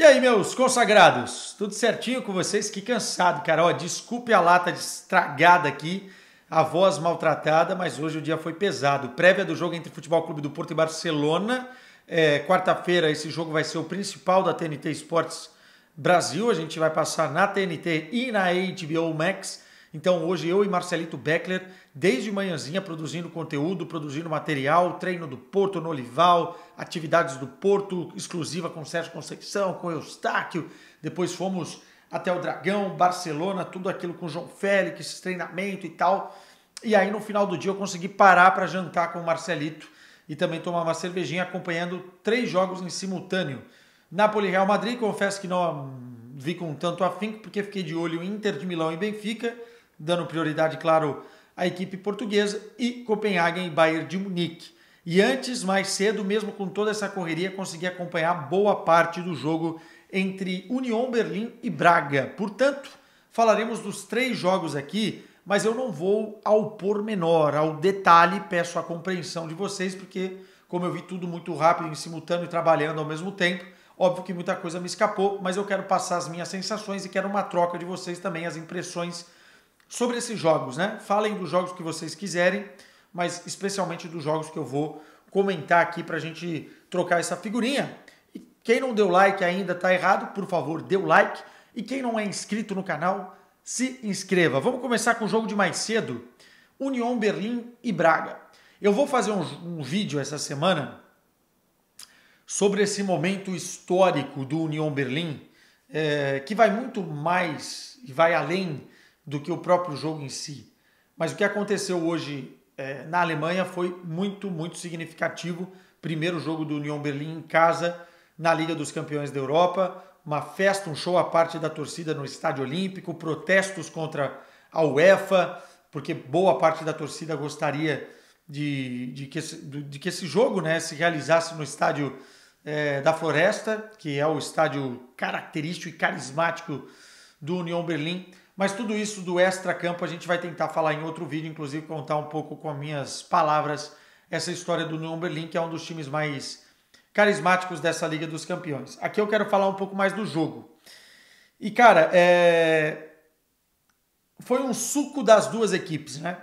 E aí, meus consagrados? Tudo certinho com vocês? Que cansado, cara. Ó, desculpe a lata estragada aqui, a voz maltratada, mas hoje o dia foi pesado. Prévia do jogo entre Futebol Clube do Porto e Barcelona. É, Quarta-feira, esse jogo vai ser o principal da TNT Esportes Brasil. A gente vai passar na TNT e na HBO Max. Então hoje eu e Marcelito Beckler, desde manhãzinha, produzindo conteúdo, produzindo material, treino do Porto no Olival, atividades do Porto, exclusiva com Sérgio Conceição, com Eustáquio. Depois fomos até o Dragão, Barcelona, tudo aquilo com João Félix, treinamento e tal. E aí no final do dia eu consegui parar para jantar com o Marcelito e também tomar uma cervejinha acompanhando três jogos em simultâneo. Napoli Real Madrid, confesso que não vi com tanto afinco, porque fiquei de olho Inter de Milão e Benfica dando prioridade, claro, à equipe portuguesa, e Copenhagen e Bayern de Munique. E antes, mais cedo, mesmo com toda essa correria, consegui acompanhar boa parte do jogo entre Union Berlim e Braga. Portanto, falaremos dos três jogos aqui, mas eu não vou ao pormenor, ao detalhe, peço a compreensão de vocês, porque como eu vi tudo muito rápido, em simultâneo e trabalhando ao mesmo tempo, óbvio que muita coisa me escapou, mas eu quero passar as minhas sensações e quero uma troca de vocês também, as impressões sobre esses jogos, né? Falem dos jogos que vocês quiserem, mas especialmente dos jogos que eu vou comentar aqui para a gente trocar essa figurinha. E quem não deu like ainda está errado, por favor, dê o like. E quem não é inscrito no canal, se inscreva. Vamos começar com o jogo de mais cedo: União Berlim e Braga. Eu vou fazer um, um vídeo essa semana sobre esse momento histórico do União Berlim, é, que vai muito mais e vai além do que o próprio jogo em si. Mas o que aconteceu hoje é, na Alemanha foi muito, muito significativo. Primeiro jogo do União Berlim em casa, na Liga dos Campeões da Europa, uma festa, um show à parte da torcida no Estádio Olímpico, protestos contra a UEFA, porque boa parte da torcida gostaria de, de, que, esse, de que esse jogo né, se realizasse no Estádio é, da Floresta, que é o estádio característico e carismático do União Berlim. Mas tudo isso do extra-campo a gente vai tentar falar em outro vídeo, inclusive contar um pouco com as minhas palavras essa história do Union Berlin, que é um dos times mais carismáticos dessa Liga dos Campeões. Aqui eu quero falar um pouco mais do jogo. E, cara, é... foi um suco das duas equipes, né?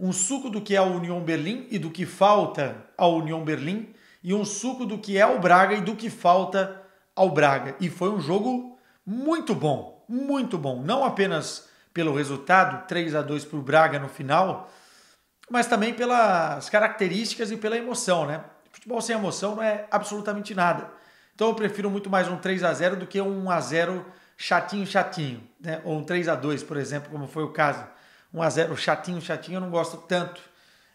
Um suco do que é a Union Berlim e do que falta ao Union Berlim, e um suco do que é o Braga e do que falta ao Braga. E foi um jogo muito bom, muito bom, não apenas pelo resultado, 3 a 2 para o Braga no final, mas também pelas características e pela emoção, né? Futebol sem emoção não é absolutamente nada. Então eu prefiro muito mais um 3 a 0 do que um 1 a 0 chatinho, chatinho, né? Ou um 3 a 2, por exemplo, como foi o caso. 1 a 0 chatinho, chatinho, eu não gosto tanto.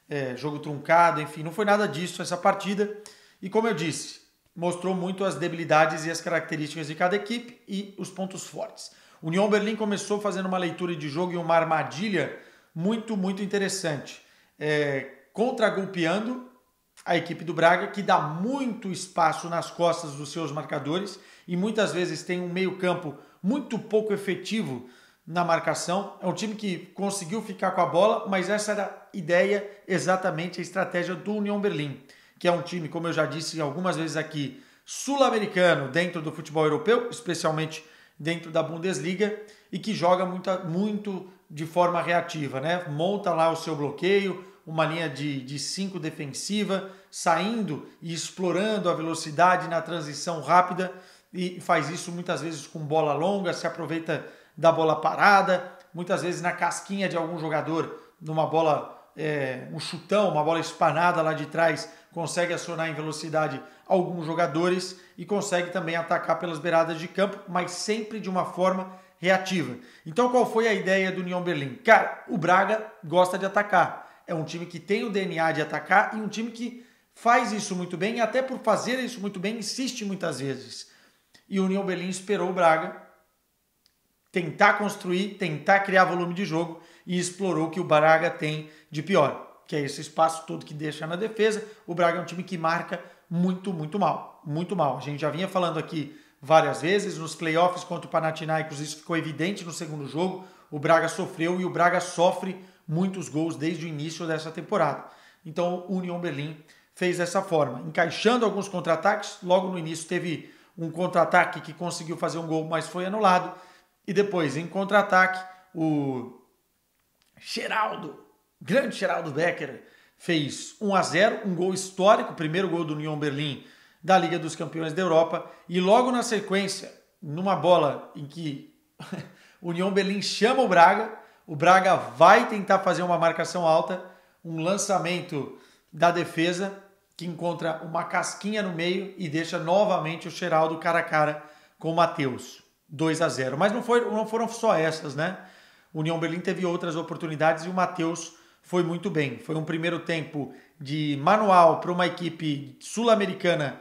É, jogo truncado, enfim, não foi nada disso essa partida. E como eu disse, mostrou muito as debilidades e as características de cada equipe e os pontos fortes. União Berlim começou fazendo uma leitura de jogo e uma armadilha muito, muito interessante. É, Contra-golpeando a equipe do Braga, que dá muito espaço nas costas dos seus marcadores e muitas vezes tem um meio-campo muito pouco efetivo na marcação. É um time que conseguiu ficar com a bola, mas essa era a ideia, exatamente a estratégia do União Berlim, que é um time, como eu já disse algumas vezes aqui, sul-americano dentro do futebol europeu, especialmente dentro da Bundesliga e que joga muito, muito de forma reativa, né? Monta lá o seu bloqueio, uma linha de, de cinco defensiva, saindo e explorando a velocidade na transição rápida e faz isso muitas vezes com bola longa, se aproveita da bola parada, muitas vezes na casquinha de algum jogador, numa bola, é, um chutão, uma bola espanada lá de trás, consegue acionar em velocidade alguns jogadores e consegue também atacar pelas beiradas de campo, mas sempre de uma forma reativa. Então, qual foi a ideia do União Berlim? Cara, o Braga gosta de atacar. É um time que tem o DNA de atacar e um time que faz isso muito bem, e até por fazer isso muito bem, insiste muitas vezes. E o União Berlim esperou o Braga tentar construir, tentar criar volume de jogo e explorou o que o Braga tem de pior, que é esse espaço todo que deixa na defesa. O Braga é um time que marca muito, muito mal. Muito mal. A gente já vinha falando aqui várias vezes, nos playoffs contra o Panathinaikos isso ficou evidente no segundo jogo, o Braga sofreu e o Braga sofre muitos gols desde o início dessa temporada. Então o Union Berlim fez dessa forma, encaixando alguns contra-ataques, logo no início teve um contra-ataque que conseguiu fazer um gol, mas foi anulado. E depois, em contra-ataque, o Geraldo, grande Geraldo Becker, fez 1 a 0, um gol histórico, primeiro gol do Union Berlim da Liga dos Campeões da Europa. E logo na sequência, numa bola em que o Union Berlim chama o Braga, o Braga vai tentar fazer uma marcação alta, um lançamento da defesa que encontra uma casquinha no meio e deixa novamente o Geraldo cara a cara com o Matheus. 2 a 0. Mas não, foi, não foram só essas, né? O União Berlim teve outras oportunidades e o Matheus foi muito bem. Foi um primeiro tempo de manual para uma equipe sul-americana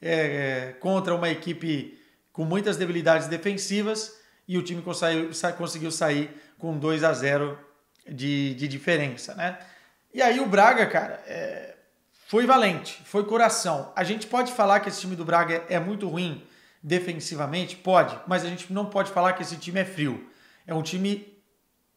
é, contra uma equipe com muitas debilidades defensivas e o time conseguiu, conseguiu sair com 2 a 0 de, de diferença, né? E aí o Braga, cara, é, foi valente, foi coração. A gente pode falar que esse time do Braga é muito ruim defensivamente? Pode, mas a gente não pode falar que esse time é frio. É um time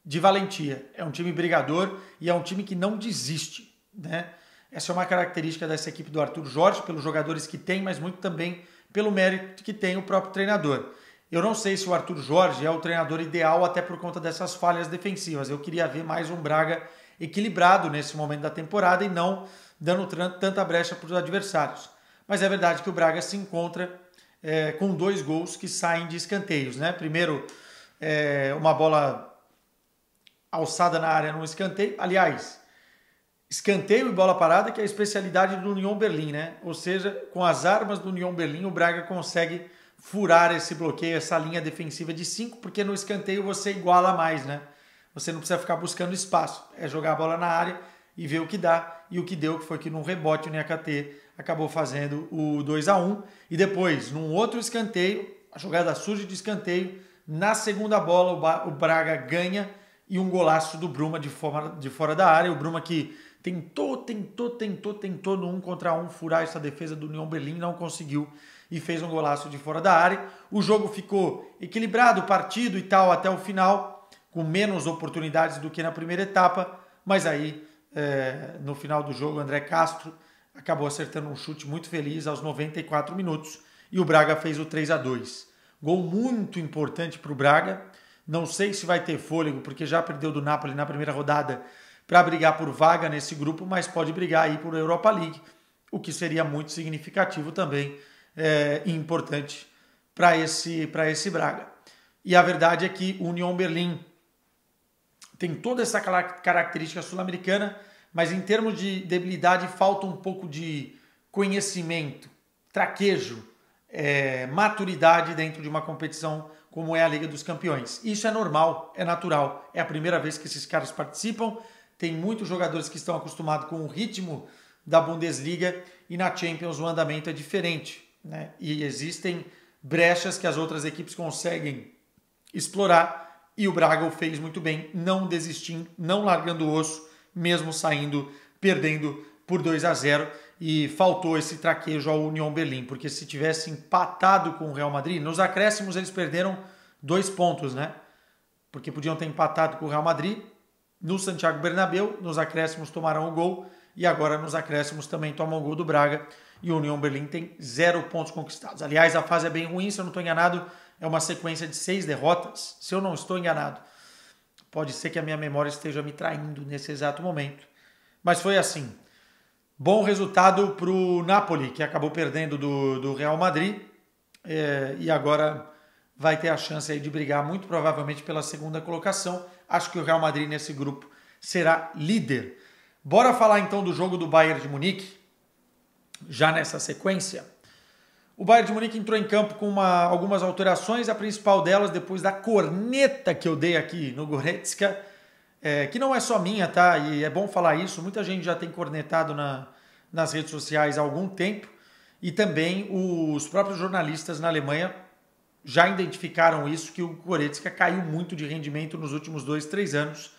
de valentia, é um time brigador e é um time que não desiste, né? Essa é uma característica dessa equipe do Arthur Jorge, pelos jogadores que tem, mas muito também pelo mérito que tem o próprio treinador. Eu não sei se o Arthur Jorge é o treinador ideal até por conta dessas falhas defensivas. Eu queria ver mais um Braga equilibrado nesse momento da temporada e não dando tanta brecha para os adversários. Mas é verdade que o Braga se encontra é, com dois gols que saem de escanteios. Né? Primeiro, é, uma bola alçada na área num escanteio. Aliás, escanteio e bola parada, que é a especialidade do Union Berlim, né? Ou seja, com as armas do Union Berlim, o Braga consegue furar esse bloqueio, essa linha defensiva de 5, porque no escanteio você iguala mais, né? Você não precisa ficar buscando espaço, é jogar a bola na área e ver o que dá. E o que deu, que foi que num rebote o NKT acabou fazendo o 2 a 1 E depois, num outro escanteio, a jogada surge de escanteio, na segunda bola o Braga ganha e um golaço do Bruma de fora, de fora da área. O Bruma que tentou, tentou, tentou, tentou no um contra um furar essa defesa do União Berlim, não conseguiu e fez um golaço de fora da área. O jogo ficou equilibrado, partido e tal até o final, com menos oportunidades do que na primeira etapa, mas aí é, no final do jogo, André Castro acabou acertando um chute muito feliz aos 94 minutos e o Braga fez o 3 a 2 Gol muito importante para o Braga. Não sei se vai ter fôlego, porque já perdeu do Napoli na primeira rodada para brigar por vaga nesse grupo, mas pode brigar aí por Europa League, o que seria muito significativo também é, e importante para esse, esse Braga. E a verdade é que Union Berlim tem toda essa característica sul-americana, mas em termos de debilidade falta um pouco de conhecimento, traquejo, é, maturidade dentro de uma competição como é a Liga dos Campeões. Isso é normal, é natural. É a primeira vez que esses caras participam. Tem muitos jogadores que estão acostumados com o ritmo da Bundesliga e na Champions o andamento é diferente. Né? E existem brechas que as outras equipes conseguem explorar e o Braga o fez muito bem, não desistindo, não largando o osso, mesmo saindo perdendo por 2 a 0 e faltou esse traquejo ao União Berlim, porque se tivesse empatado com o Real Madrid, nos acréscimos eles perderam dois pontos, né? Porque podiam ter empatado com o Real Madrid no Santiago Bernabéu, nos acréscimos tomaram o gol e agora nos acréscimos também tomam o gol do Braga e o União Berlim tem zero pontos conquistados. Aliás, a fase é bem ruim, se eu não estou enganado, é uma sequência de seis derrotas, se eu não estou enganado. Pode ser que a minha memória esteja me traindo nesse exato momento. Mas foi assim. Bom resultado para o Napoli, que acabou perdendo do, do Real Madrid. É, e agora vai ter a chance aí de brigar, muito provavelmente, pela segunda colocação. Acho que o Real Madrid nesse grupo será líder. Bora falar então do jogo do Bayern de Munique, já nessa sequência. O Bayern de Munique entrou em campo com uma, algumas alterações, a principal delas depois da corneta que eu dei aqui no Goretzka, é, que não é só minha, tá? E é bom falar isso, muita gente já tem cornetado na, nas redes sociais há algum tempo, e também os próprios jornalistas na Alemanha já identificaram isso, que o Goretzka caiu muito de rendimento nos últimos dois, três anos,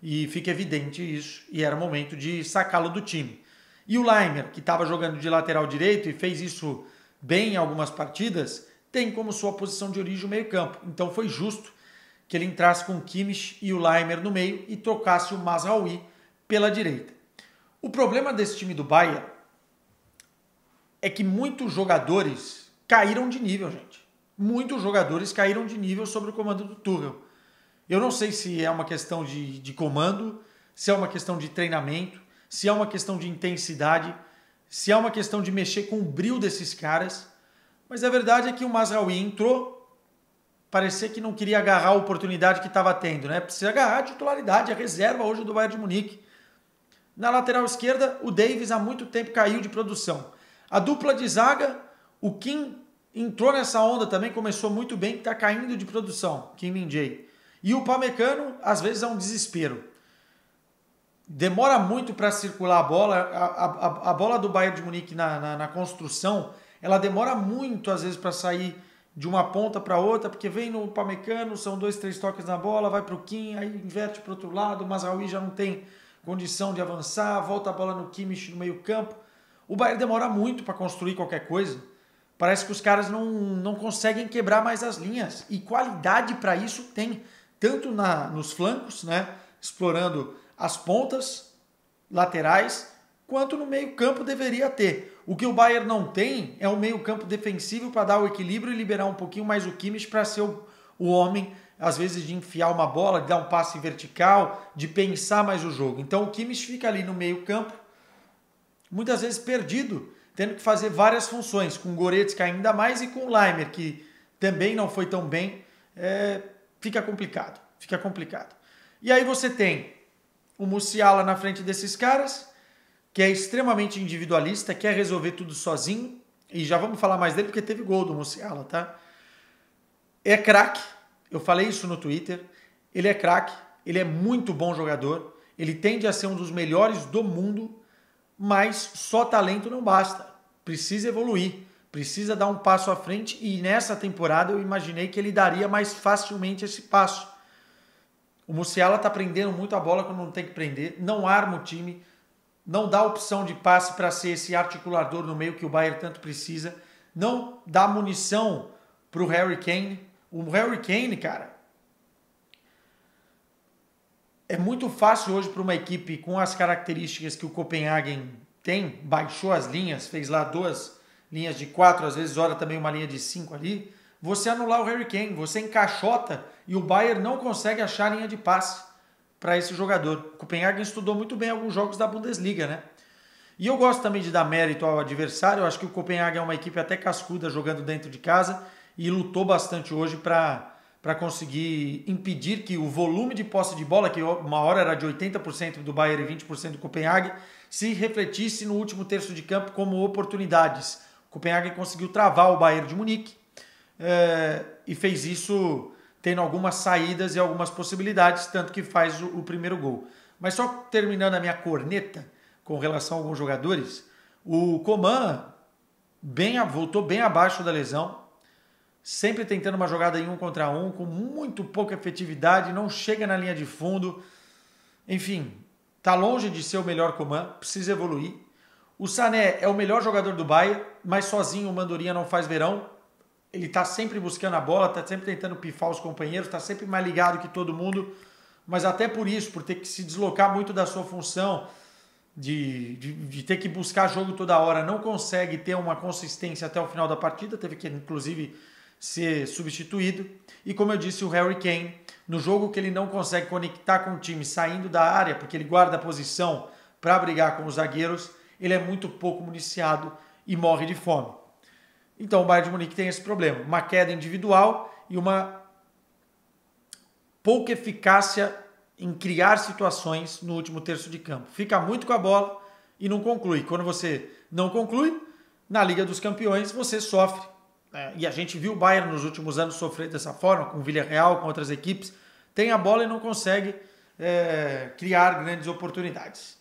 e fica evidente isso, e era momento de sacá-lo do time. E o Leimer, que estava jogando de lateral direito e fez isso bem em algumas partidas, tem como sua posição de origem o meio-campo. Então foi justo que ele entrasse com o Kimmich e o Leimer no meio e trocasse o Mazraoui pela direita. O problema desse time do Bayern é que muitos jogadores caíram de nível, gente. Muitos jogadores caíram de nível sob o comando do Tuchel. Eu não sei se é uma questão de, de comando, se é uma questão de treinamento, se é uma questão de intensidade, se é uma questão de mexer com o brilho desses caras. Mas a verdade é que o Masraoui entrou, parecia que não queria agarrar a oportunidade que estava tendo, né? Precisa agarrar a titularidade, a reserva hoje do Bayern de Munique. Na lateral esquerda, o Davis há muito tempo caiu de produção. A dupla de zaga, o Kim entrou nessa onda também, começou muito bem, está caindo de produção, Kim Min Jae. E o Pamecano, às vezes, é um desespero. Demora muito para circular a bola. A, a, a, bola do Bayern de Munique na, na, na construção, ela demora muito, às vezes, para sair de uma ponta para outra, porque vem no Pamecano, são dois, três toques na bola, vai para o Kim, aí inverte para outro lado, o Mazraoui já não tem condição de avançar, volta a bola no Kimmich no meio campo. O Bayern demora muito para construir qualquer coisa. Parece que os caras não, não conseguem quebrar mais as linhas. E qualidade para isso tem tanto na, nos flancos, né, explorando as pontas laterais, quanto no meio-campo deveria ter. O que o Bayern não tem é um meio-campo defensivo para dar o equilíbrio e liberar um pouquinho mais o Kimmich para ser o, o homem, às vezes, de enfiar uma bola, de dar um passe vertical, de pensar mais o jogo. Então o Kimmich fica ali no meio-campo, muitas vezes perdido, tendo que fazer várias funções, com o Goretzka ainda mais e com o Leimer, que também não foi tão bem. É, fica complicado, fica complicado. E aí você tem o Musiala na frente desses caras, que é extremamente individualista, quer resolver tudo sozinho, e já vamos falar mais dele porque teve gol do Musiala, tá? É craque, eu falei isso no Twitter, ele é craque, ele é muito bom jogador, ele tende a ser um dos melhores do mundo, mas só talento não basta, precisa evoluir precisa dar um passo à frente e nessa temporada eu imaginei que ele daria mais facilmente esse passo. O Musiala está prendendo muito a bola quando não tem que prender, não arma o time, não dá opção de passe para ser esse articulador no meio que o Bayern tanto precisa, não dá munição para o Harry Kane. O Harry Kane, cara, é muito fácil hoje para uma equipe com as características que o Copenhagen tem, baixou as linhas, fez lá duas linhas de quatro, às vezes hora também uma linha de cinco ali, você anular o Harry Kane, você encaixota e o Bayern não consegue achar a linha de passe para esse jogador. O Copenhagen estudou muito bem alguns jogos da Bundesliga, né? E eu gosto também de dar mérito ao adversário. Eu acho que o Copenhagen é uma equipe até cascuda jogando dentro de casa e lutou bastante hoje para conseguir impedir que o volume de posse de bola, que uma hora era de 80% do Bayern e 20% do Copenhague, se refletisse no último terço de campo como oportunidades. Copenhague conseguiu travar o Bayern de Munique é, e fez isso tendo algumas saídas e algumas possibilidades, tanto que faz o, o primeiro gol. Mas só terminando a minha corneta com relação a alguns jogadores, o Coman bem, voltou bem abaixo da lesão, sempre tentando uma jogada em um contra um, com muito pouca efetividade, não chega na linha de fundo. Enfim, tá longe de ser o melhor Coman, precisa evoluir. O Sané é o melhor jogador do Bayern, mas sozinho o Mandorinha não faz verão. Ele está sempre buscando a bola, está sempre tentando pifar os companheiros, está sempre mais ligado que todo mundo. Mas até por isso, por ter que se deslocar muito da sua função, de, de, de, ter que buscar jogo toda hora, não consegue ter uma consistência até o final da partida, teve que inclusive ser substituído. E como eu disse, o Harry Kane, no jogo que ele não consegue conectar com o time saindo da área, porque ele guarda a posição para brigar com os zagueiros, ele é muito pouco municiado e morre de fome. Então o Bayern de Munique tem esse problema, uma queda individual e uma pouca eficácia em criar situações no último terço de campo. Fica muito com a bola e não conclui. Quando você não conclui, na Liga dos Campeões você sofre. É, e a gente viu o Bayern nos últimos anos sofrer dessa forma, com o Villarreal, com outras equipes. Tem a bola e não consegue é, criar grandes oportunidades.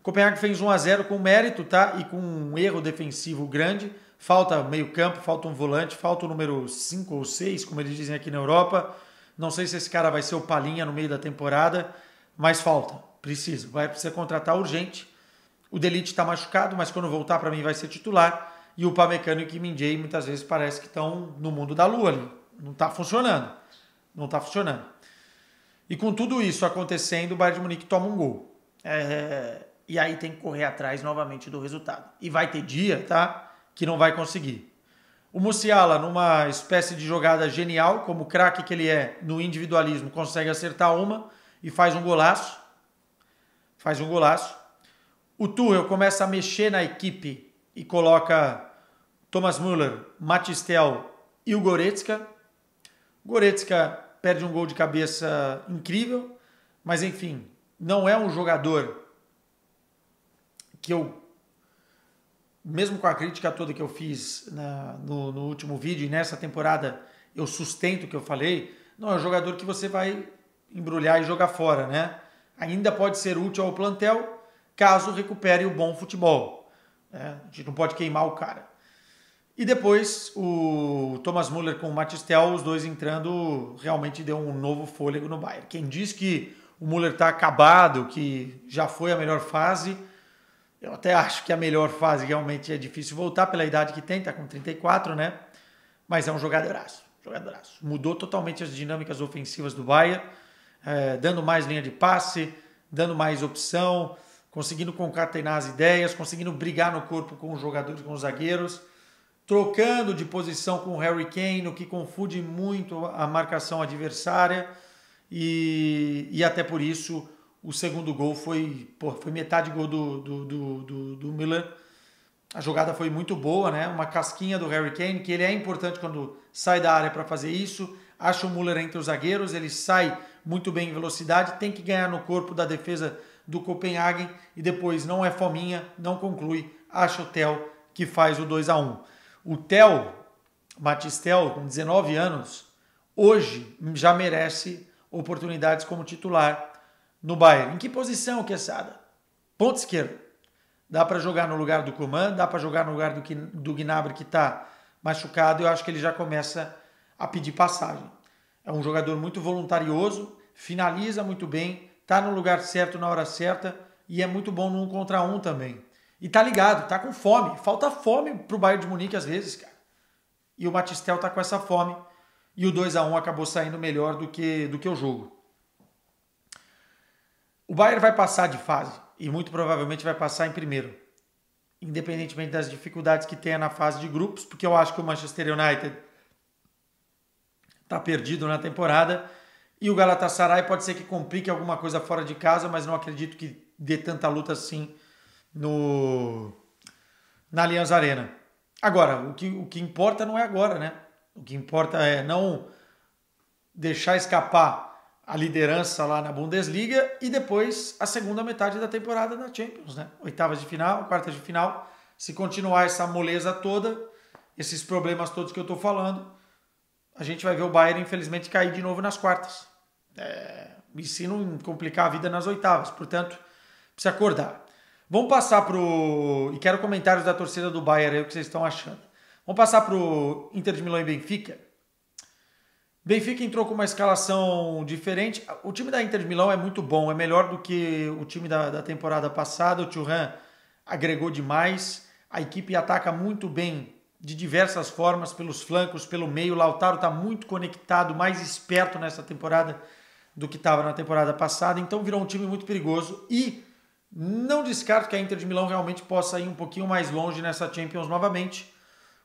O Copenhague fez 1 a 0 com mérito, tá? E com um erro defensivo grande. Falta meio-campo, falta um volante, falta o número 5 ou 6, como eles dizem aqui na Europa. Não sei se esse cara vai ser o Palinha no meio da temporada, mas falta, precisa. Vai precisar contratar urgente. O Delite está machucado, mas quando voltar para mim vai ser titular. E o Pamecano e o Kim Min-jae muitas vezes parece que estão no mundo da lua ali. Não está funcionando. Não está funcionando. E com tudo isso acontecendo, o Bayern de Munique toma um gol. É, e aí tem que correr atrás novamente do resultado. E vai ter dia, tá? Que não vai conseguir. O Musiala, numa espécie de jogada genial, como craque que ele é no individualismo, consegue acertar uma e faz um golaço. Faz um golaço. O Tuchel começa a mexer na equipe e coloca Thomas Müller, Matistel e o Goretzka. Goretzka perde um gol de cabeça incrível, mas enfim, não é um jogador que eu mesmo com a crítica toda que eu fiz na, no, no, último vídeo e nessa temporada eu sustento o que eu falei, não é um jogador que você vai embrulhar e jogar fora, né? Ainda pode ser útil ao plantel caso recupere o bom futebol. Né? A gente não pode queimar o cara. E depois o Thomas Müller com o Matistel, os dois entrando, realmente deu um novo fôlego no Bayern. Quem diz que o Müller está acabado, que já foi a melhor fase, eu até acho que a melhor fase realmente é difícil voltar pela idade que tem, tá com 34, né? Mas é um jogadoraço, jogadoraço. Mudou totalmente as dinâmicas ofensivas do Bayern, é, dando mais linha de passe, dando mais opção, conseguindo concatenar as ideias, conseguindo brigar no corpo com os jogadores, com os zagueiros, trocando de posição com o Harry Kane, o que confunde muito a marcação adversária e, e até por isso o segundo gol foi, pô, foi metade gol do, do, do, do, do Miller. A jogada foi muito boa, né? Uma casquinha do Harry Kane, que ele é importante quando sai da área para fazer isso. Acha o Müller entre os zagueiros, ele sai muito bem em velocidade, tem que ganhar no corpo da defesa do Copenhagen e depois não é fominha, não conclui. Acha o Theo que faz o 2 a 1. O Theo Matistel, com 19 anos, hoje já merece oportunidades como titular no Bayern. Em que posição, Quesada? Ponto esquerdo. Dá para jogar no lugar do Coman, dá para jogar no lugar do, do Gnabry que está machucado. Eu acho que ele já começa a pedir passagem. É um jogador muito voluntarioso, finaliza muito bem, está no lugar certo na hora certa e é muito bom no um contra um também. E tá ligado, tá com fome. Falta fome pro Bayern de Munique às vezes, cara. E o Matistel tá com essa fome. E o 2 a 1 acabou saindo melhor do que, do que o jogo. O Bayern vai passar de fase e muito provavelmente vai passar em primeiro, independentemente das dificuldades que tenha na fase de grupos, porque eu acho que o Manchester United está perdido na temporada e o Galatasaray pode ser que complique alguma coisa fora de casa, mas não acredito que dê tanta luta assim no na Allianz Arena. Agora, o que, o que importa não é agora, né? O que importa é não deixar escapar a liderança lá na Bundesliga e depois a segunda metade da temporada da Champions, né? Oitavas de final, quartas de final. Se continuar essa moleza toda, esses problemas todos que eu estou falando, a gente vai ver o Bayern, infelizmente, cair de novo nas quartas. É, e se não complicar a vida nas oitavas. Portanto, precisa acordar. Vamos passar para o. E quero comentários da torcida do Bayern aí, o que vocês estão achando. Vamos passar para o Inter de Milão e Benfica. Benfica entrou com uma escalação diferente. O time da Inter de Milão é muito bom, é melhor do que o time da, da temporada passada. O Thuram agregou demais. A equipe ataca muito bem de diversas formas, pelos flancos, pelo meio. O Lautaro está muito conectado, mais esperto nessa temporada do que estava na temporada passada. Então virou um time muito perigoso. E não descarto que a Inter de Milão realmente possa ir um pouquinho mais longe nessa Champions novamente,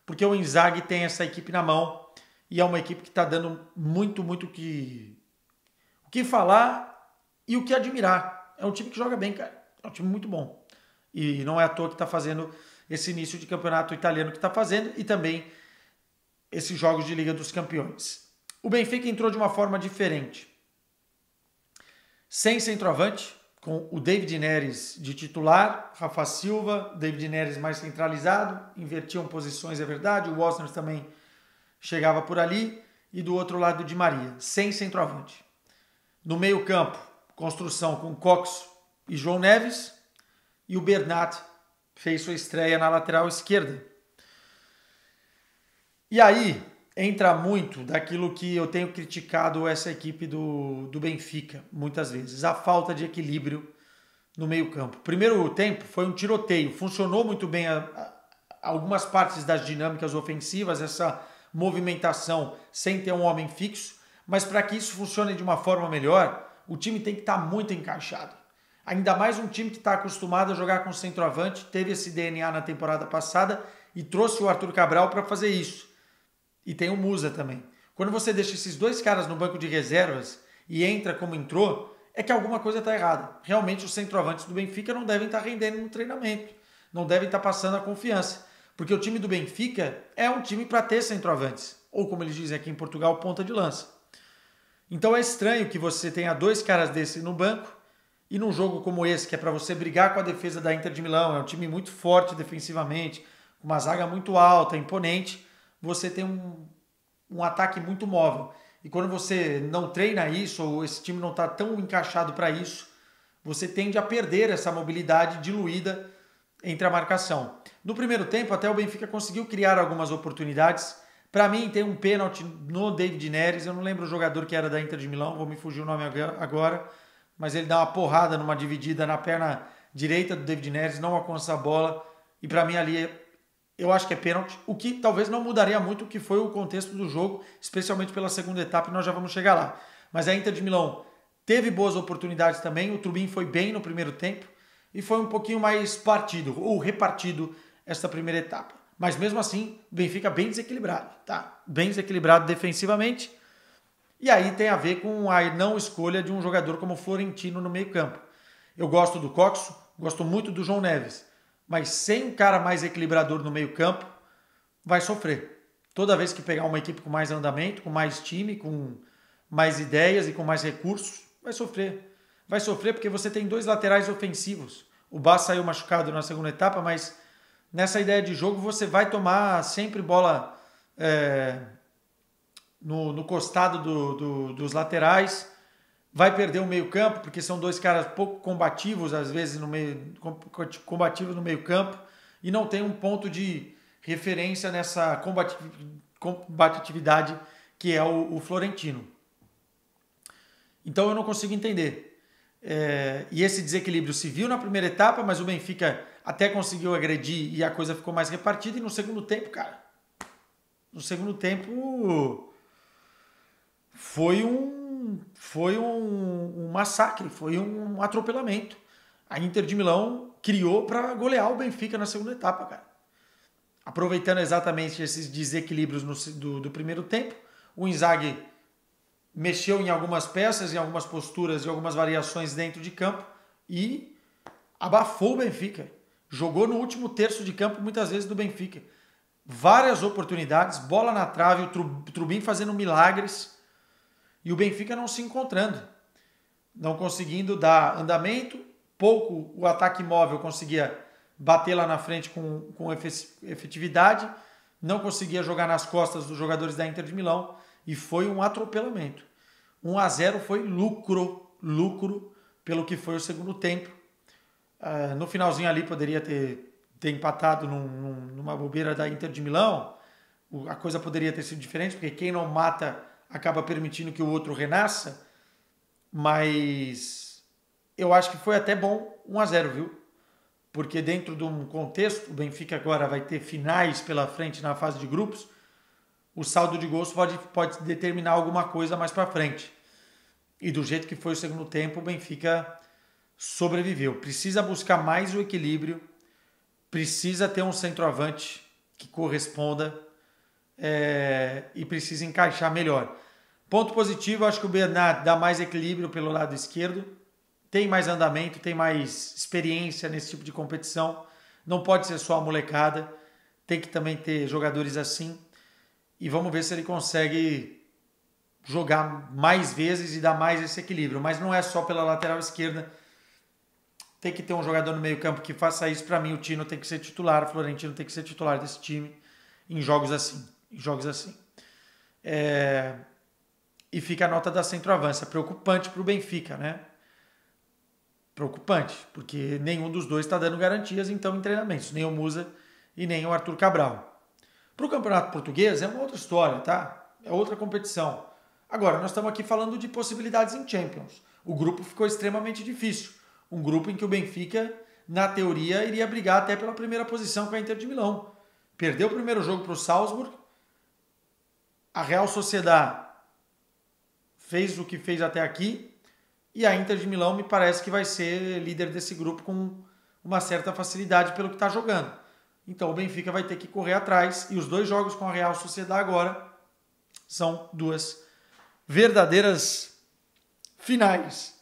porque o Inzaghi tem essa equipe na mão e é uma equipe que está dando muito, muito que, o que falar e o que admirar. É um time que joga bem, cara. É um time muito bom. E não é à toa que está fazendo esse início de campeonato italiano que está fazendo e também esses jogos de Liga dos Campeões. O Benfica entrou de uma forma diferente. Sem centroavante, com o David Neres de titular, Rafa Silva, David Neres mais centralizado, invertiam posições, é verdade, o Wasner também chegava por ali, e do outro lado de Maria, sem centroavante. No meio-campo, construção com Cox e João Neves, e o Bernat fez sua estreia na lateral esquerda. E aí entra muito daquilo que eu tenho criticado essa equipe do, do Benfica muitas vezes, a falta de equilíbrio no meio-campo. Primeiro tempo foi um tiroteio, funcionou muito bem a, a, algumas partes das dinâmicas ofensivas, essa movimentação sem ter um homem fixo, mas para que isso funcione de uma forma melhor, o time tem que estar tá muito encaixado. Ainda mais um time que está acostumado a jogar com centroavante, teve esse DNA na temporada passada e trouxe o Arthur Cabral para fazer isso. e tem o Musa também. Quando você deixa esses dois caras no banco de reservas e entra como entrou, é que alguma coisa está errada. Realmente os centroavantes do Benfica não devem estar tá rendendo no treinamento, não devem estar tá passando a confiança. Porque o time do Benfica é um time para ter centroavantes, ou como eles dizem aqui em Portugal, ponta de lança. Então é estranho que você tenha dois caras desses no banco e num jogo como esse, que é para você brigar com a defesa da Inter de Milão, é um time muito forte defensivamente, uma zaga muito alta, imponente, você tem um, um ataque muito móvel. E quando você não treina isso, ou esse time não está tão encaixado para isso, você tende a perder essa mobilidade diluída entre a marcação. No primeiro tempo, até o Benfica conseguiu criar algumas oportunidades. Para mim, tem um pênalti no David Neres. Eu não lembro o jogador que era da Inter de Milão, vou me fugir o nome agora. Mas ele dá uma porrada numa dividida na perna direita do David Neres, não alcança a bola. E para mim, ali eu acho que é pênalti, o que talvez não mudaria muito o que foi o contexto do jogo, especialmente pela segunda etapa, e nós já vamos chegar lá. Mas a Inter de Milão teve boas oportunidades também, o Trubin foi bem no primeiro tempo e foi um pouquinho mais partido ou repartido esta primeira etapa. Mas mesmo assim, o Benfica bem desequilibrado, tá? Bem desequilibrado defensivamente. E aí tem a ver com a não escolha de um jogador como Florentino no meio-campo. Eu gosto do Coxo, gosto muito do João Neves mas sem um cara mais equilibrador no meio-campo, vai sofrer. Toda vez que pegar uma equipe com mais andamento, com mais time, com mais ideias e com mais recursos, vai sofrer. Vai sofrer porque você tem dois laterais ofensivos. O Bá saiu machucado na segunda etapa, mas nessa ideia de jogo você vai tomar sempre bola é, no, no, costado do, do, dos laterais vai perder o meio-campo, porque são dois caras pouco combativos, às vezes, no meio combativos no meio-campo, e não tem um ponto de referência nessa combatividade que é o, o Florentino. Então eu não consigo entender. É, e esse desequilíbrio se viu na primeira etapa, mas o Benfica até conseguiu agredir e a coisa ficou mais repartida. E no segundo tempo, cara, no segundo tempo foi um foi um, um massacre, foi um atropelamento. A Inter de Milão criou para golear o Benfica na segunda etapa, cara. Aproveitando exatamente esses desequilíbrios no, do, do primeiro tempo, o Inzaghi mexeu em algumas peças, em algumas posturas e algumas variações dentro de campo e abafou o Benfica. Jogou no último terço de campo muitas vezes do Benfica. Várias oportunidades, bola na trave, o Trubin fazendo milagres e o Benfica não se encontrando, não conseguindo dar andamento, pouco o ataque móvel conseguia bater lá na frente com, com efetividade, não conseguia jogar nas costas dos jogadores da Inter de Milão e foi um atropelamento. 1 a 0 foi lucro, lucro pelo que foi o segundo tempo. Uh, no finalzinho ali poderia ter, ter empatado num, numa bobeira da Inter de Milão, a coisa poderia ter sido diferente, porque quem não mata acaba permitindo que o outro renasça, mas eu acho que foi até bom 1 a 0, viu? Porque dentro de um contexto, o Benfica agora vai ter finais pela frente na fase de grupos, o saldo de gols pode, pode determinar alguma coisa mais para frente. E do jeito que foi o segundo tempo, o Benfica sobreviveu. Precisa buscar mais o equilíbrio, precisa ter um centroavante que corresponda é, e precisa encaixar melhor. Ponto positivo, acho que o Bernard dá mais equilíbrio pelo lado esquerdo, tem mais andamento, tem mais experiência nesse tipo de competição. Não pode ser só a molecada, tem que também ter jogadores assim. E vamos ver se ele consegue jogar mais vezes e dar mais esse equilíbrio. Mas não é só pela lateral esquerda. Tem que ter um jogador no meio-campo que faça isso. Para mim, o Tino tem que ser titular, o Florentino tem que ser titular desse time em jogos assim jogos assim. É... E fica a nota da centroavança. Preocupante para o Benfica, né? Preocupante, porque nenhum dos dois está dando garantias então em treinamentos, nem o Musa e nem o Arthur Cabral. Para o Campeonato Português é uma outra história, tá? É outra competição. Agora, nós estamos aqui falando de possibilidades em Champions. O grupo ficou extremamente difícil. Um grupo em que o Benfica, na teoria, iria brigar até pela primeira posição com a Inter de Milão. Perdeu o primeiro jogo para o Salzburg, a Real Sociedade fez o que fez até aqui e a Inter de Milão me parece que vai ser líder desse grupo com uma certa facilidade pelo que está jogando. Então o Benfica vai ter que correr atrás e os dois jogos com a Real Sociedade agora são duas verdadeiras finais.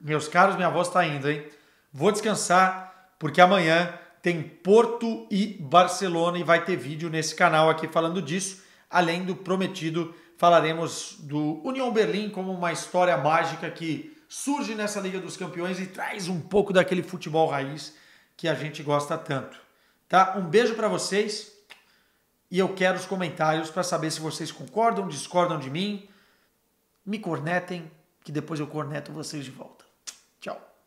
Meus caros, minha voz está indo, hein? Vou descansar porque amanhã tem Porto e Barcelona e vai ter vídeo nesse canal aqui falando disso. Além do prometido, falaremos do União Berlim como uma história mágica que surge nessa Liga dos Campeões e traz um pouco daquele futebol raiz que a gente gosta tanto. Tá? Um beijo para vocês e eu quero os comentários para saber se vocês concordam, discordam de mim. Me cornetem, que depois eu corneto vocês de volta. Tchau.